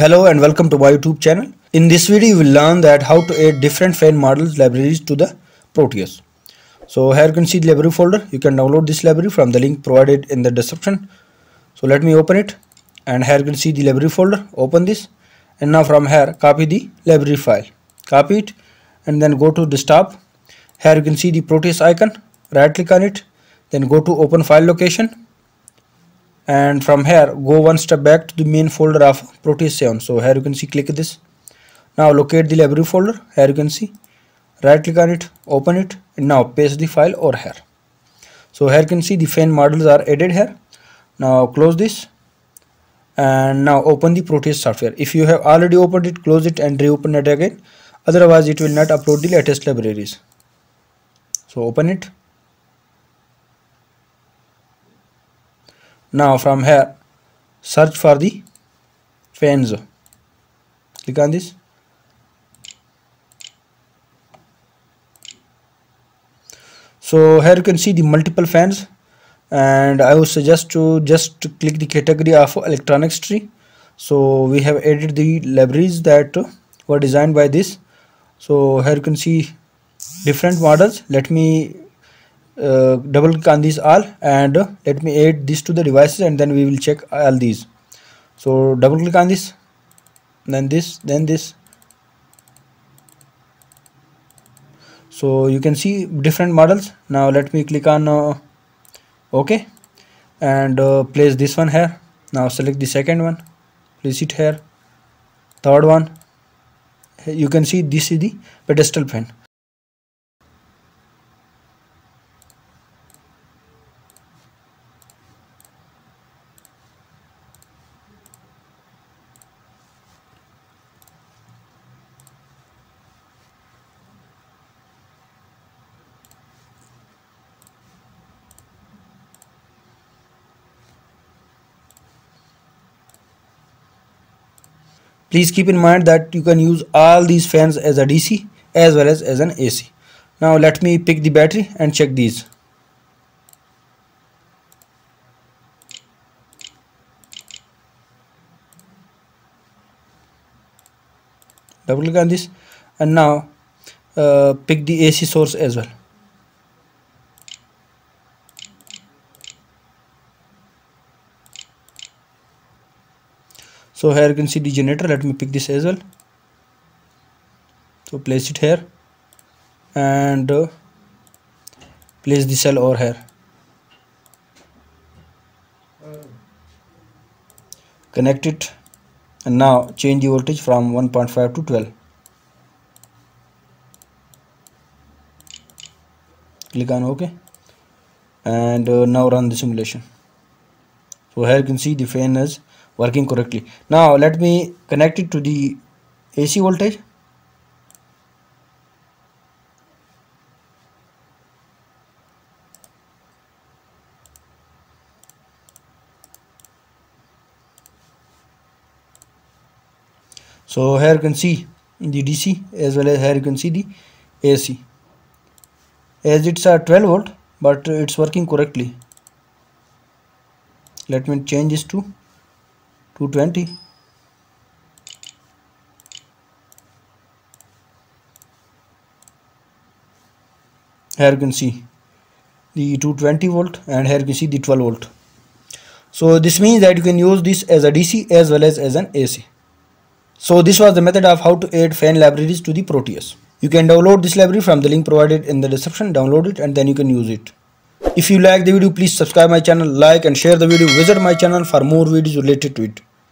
Hello and welcome to my YouTube channel. In this video you will learn that how to add different fan models libraries to the Proteus. So here you can see the library folder. You can download this library from the link provided in the description. So let me open it and here you can see the library folder. Open this and now from here copy the library file. Copy it and then go to desktop. Here you can see the Proteus icon. Right click on it. Then go to open file location and from here go one step back to the main folder of Proteus 7 so here you can see click this. Now locate the library folder. Here you can see. Right click on it open it and now paste the file over here. So here you can see the fan models are added here. Now close this. And now open the Proteus software. If you have already opened it close it and reopen it again. Otherwise it will not upload the latest libraries. So open it now from here search for the fans click on this. So here you can see the multiple fans. And I would suggest to just click the category of electronics tree. So we have added the libraries that were designed by this. So here you can see different models. Let me uh, double click on these all and let me add this to the devices and then we will check all these. So double click on this then this then this. So you can see different models. Now let me click on uh, ok and uh, place this one here. Now select the second one. Place it here. Third one. You can see this is the pedestal fan Please keep in mind that you can use all these fans as a DC as well as as an AC. Now let me pick the battery and check these. Double click on this and now uh, pick the AC source as well. So here you can see the generator. Let me pick this as well. So place it here. And uh, place the cell over here. Connect it. And now change the voltage from 1.5 to 12 click on ok. And uh, now run the simulation. So here you can see the fan is working correctly. Now let me connect it to the AC voltage. So here you can see in the DC as well as here you can see the AC as it's a 12 volt but it's working correctly. Let me change this to 220 here you can see the 220 volt and here you can see the 12 volt. So this means that you can use this as a DC as well as as an AC so this was the method of how to add fan libraries to the Proteus. You can download this library from the link provided in the description. Download it and then you can use it. If you like the video please subscribe my channel like and share the video visit my channel for more videos related to it